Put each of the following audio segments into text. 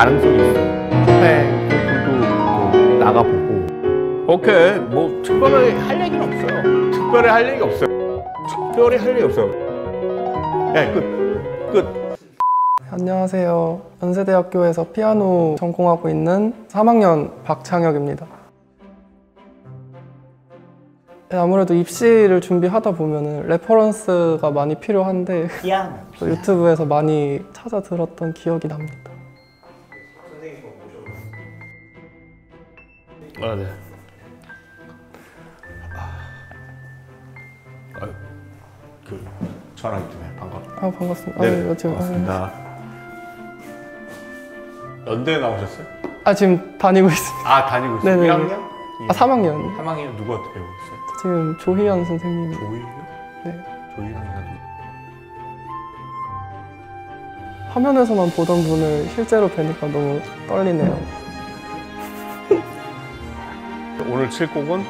가능성이 있어. 쇼팽 콩쿨도 또 나가보고. 오케이, 뭐 특별히 할 얘기는 없어요. 특별히 할 얘기 없어요. 특별히 할 얘기 없어요. 야, 끝, 끝. 안녕하세요. 연세대학교에서 피아노 전공하고 있는 3학년 박창혁입니다. 네, 아무래도 입시를 준비하다 보면 reference가 많이 필요한데 피아노. 또 유튜브에서 많이 찾아 들었던 기억이 납니다. 아, 네. 아, 그 전화기 때문에 반갑. 아 반갑습니다. 네, 아, 지금, 반갑습니다. 연대 나오셨어요? 아 지금 다니고 있습니다. 아 다니고 있어요. 네네. 1학년? 아 3학년. 3학년 누구한테 배우고 있어요? 지금 조희연 선생님이 조이요? 네. 조이라는 누구? 화면에서만 보던 분을 실제로 뵈니까 너무 떨리네요. 오늘 칠 곡은?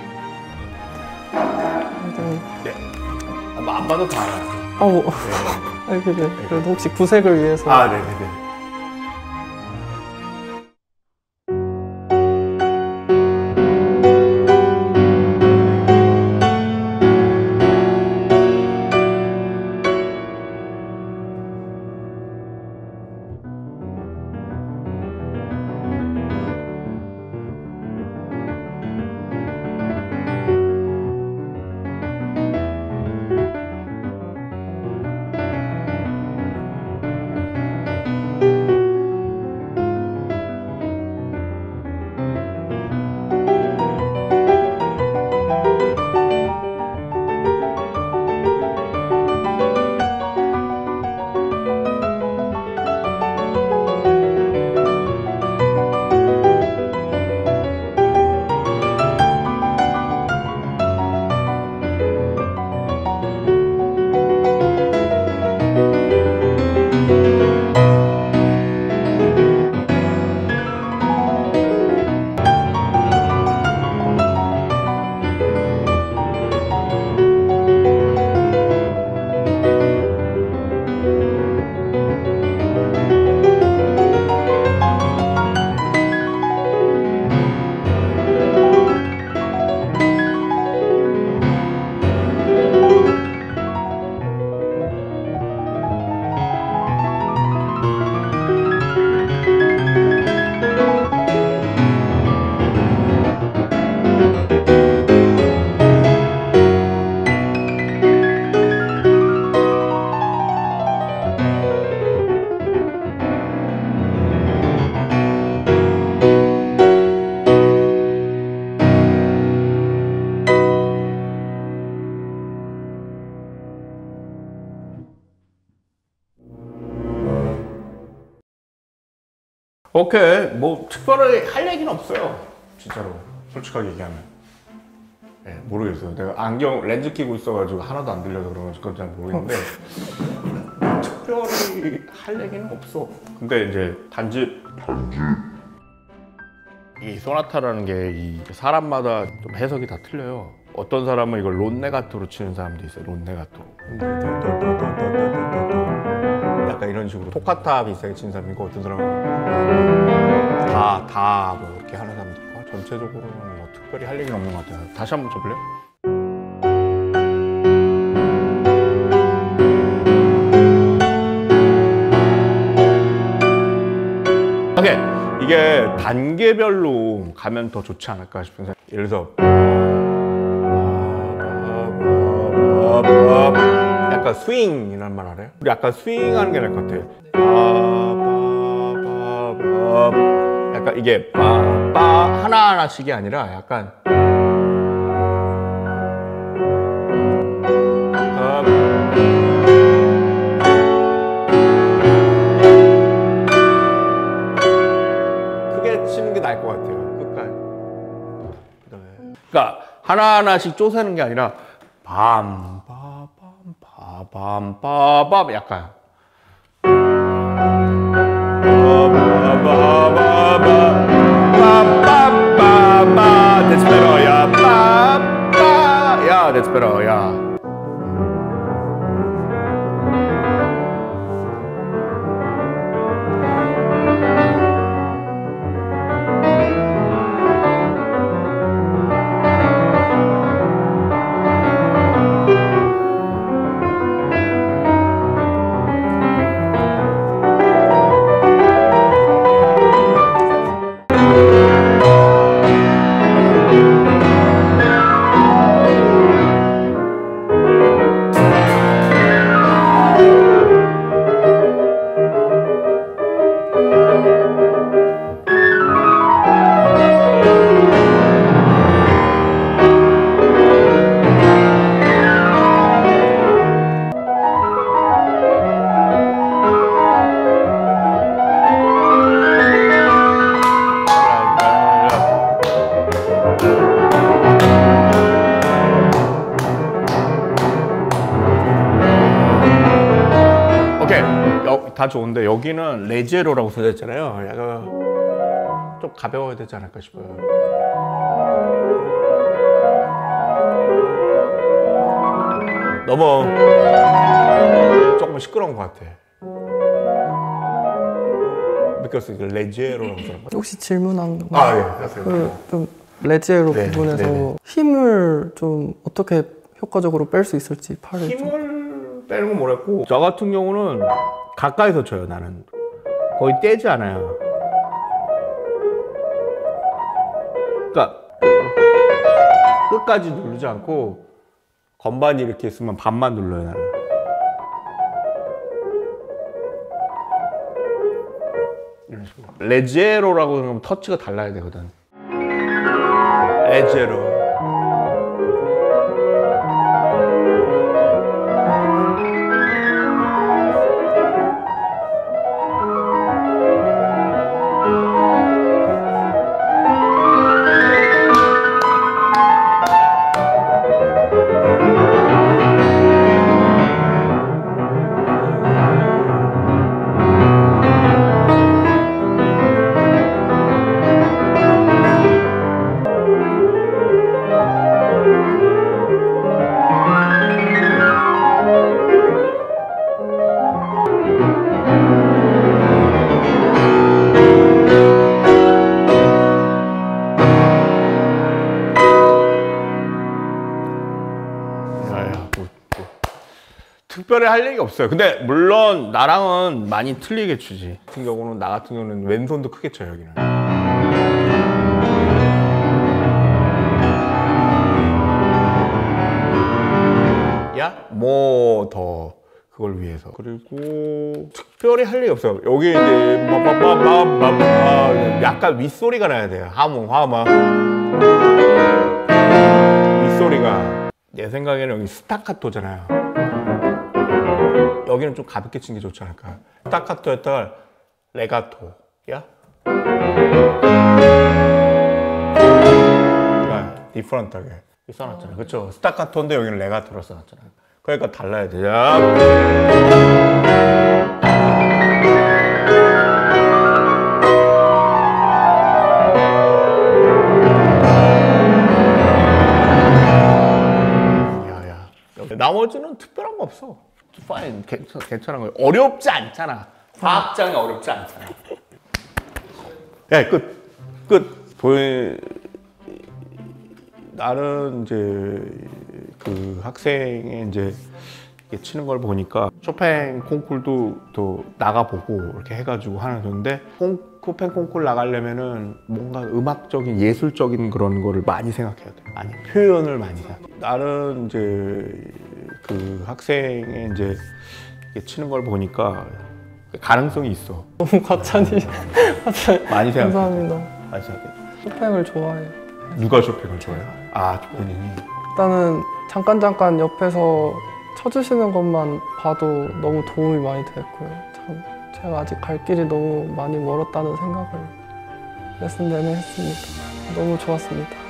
좀, 아마 안 봐도 다 알아요. 아 뭐, 아니 그게 그래도 혹시 구색을 위해서 아, 네네네. 오케이. 뭐 특별히 할 얘기는 없어요. 진짜로. 솔직하게 얘기하면. 네, 모르겠어요. 내가 안경 렌즈 끼고 있어가지고 하나도 안 들려서 그런 건지 그건 잘 모르겠는데 특별히 할 얘기는 없어. 근데 이제 단지 이 소나타라는 게 이 사람마다 좀 해석이 다 틀려요. 어떤 사람은 이걸 론네가토로 치는 사람도 있어요. 론네가토. 식으로 토카타 비슷하게 치는 사람이 있고 어떤 사람은 다, 다, 뭐 이렇게 하는 사람도 있고 전체적으로는 뭐 특별히 할 얘기는 없는 것 같아요. 다시 한번 쳐볼래요? 오케이. 이게 단계별로 가면 더 좋지 않을까 싶은 생각. 예를 들어서 약간 스윙이라는 말 알아요? 우리 약간 스윙하는 게 나을 것 같아요. 빠바바바. 약간 이게 빠빠 하나 하나씩이 아니라 약간 크게 치는 게 나을 것 같아요. 끝까지. 그러니까 하나 하나씩 쪼세는 게 아니라 밤 빠밤 빠밤 빠밤 약간 빠바바바바바바바 That's better 야 빠빠 야 That's better 야 좋은데 여기는 레제로라고 써져 있잖아요. 약간 좀 가벼워야 되지 않을까 싶어요. 너무 조금 시끄러운 것 같아. 그 레제로라고 있는 혹시 질문한 거? 아, 예, 하세요. 그, 좀 레지에로 네, 부분에서 네, 네. 힘을 좀 어떻게 효과적으로 뺄 수 있을지 팔을 좀 힘을 빼는 건 모르겠고 저 같은 경우는 가까이서 쳐요 나는. 거의 떼지 않아요. 그러니까 끝까지 누르지 않고 건반이 이렇게 있으면 반만 눌러요 나는. 레제로라고 하면 터치가 달라야 되거든. 레제로 특별히 할 얘기 없어요. 근데 물론 나랑은 많이 틀리게 추지. 같은 경우는 나 같은 경우는 왼손도 크게 쳐요 여기는. 야, 뭐 더 그걸 위해서. 그리고 특별히 할 얘기 없어요. 여기 이제 빠빠빠빠빠빠 약간 윗소리가 나야 돼요. 하몽 하마. 윗소리가 내 생각에는 여기 스타카토잖아요. 여기는 좀 가볍게 친 게 좋지 않을까. 스타카토였다가 레가토. 야? 그러니까 different하게 써놨잖아요. 그쵸? 스타카토인데 여기는 레가토로 써놨잖아요. 그러니까 달라야 돼. 야. 야야. 나머지는 특별한 거 없어. 파인 괜찮 괜찮은 거예요. 어렵지 않잖아. 과학장이 어렵지 않잖아. 예, 끝. 끝. 보이 나는 이제 그 학생의 이제 치는 걸 보니까 쇼팽 콩쿨도 또 나가보고 이렇게 해가지고 하는 건데 콩, 쇼팽 콩쿨 나가려면은 뭔가 음악적인 예술적인 그런 거를 많이 생각해야 돼. 많이 표현을 많이 생각. 나는 이제 그 학생의 이제 치는 걸 보니까 가능성이 있어. 너무 과찬이 과찬 많이 생각해. 감사합니다. 많이 생각해. 쇼팽을 좋아해요. 누가 쇼팽을 좋아해요? 아, 본인이. 일단은 잠깐 잠깐 옆에서 쳐주시는 것만 봐도 너무 도움이 많이 됐고요. 참 제가 아직 갈 길이 너무 많이 멀었다는 생각을 레슨 내내 했습니다. 너무 좋았습니다.